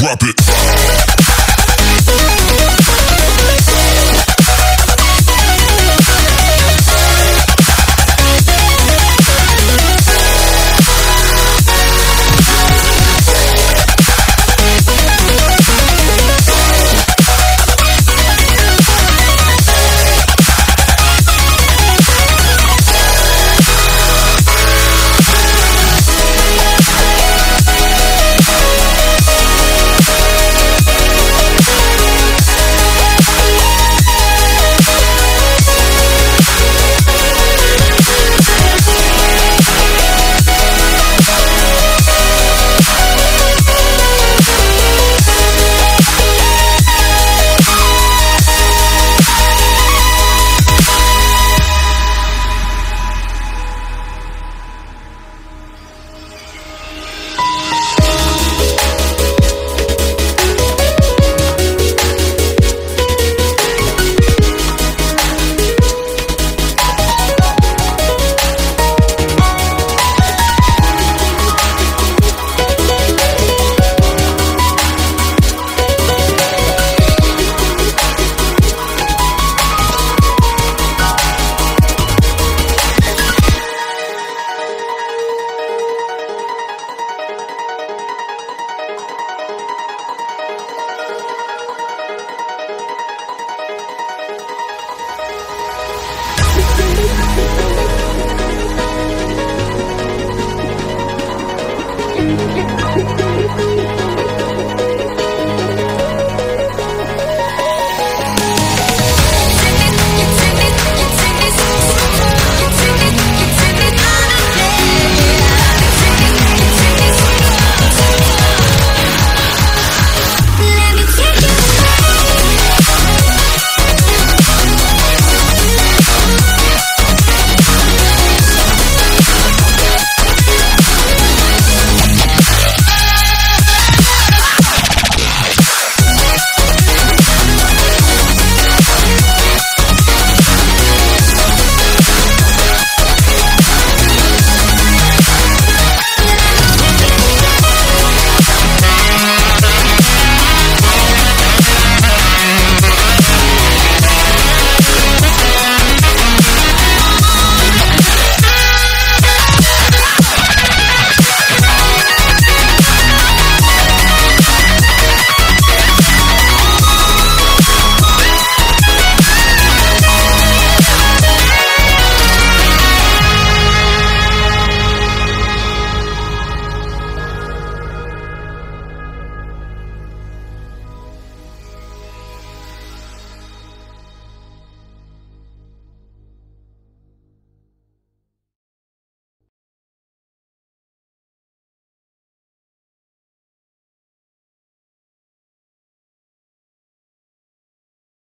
drop it.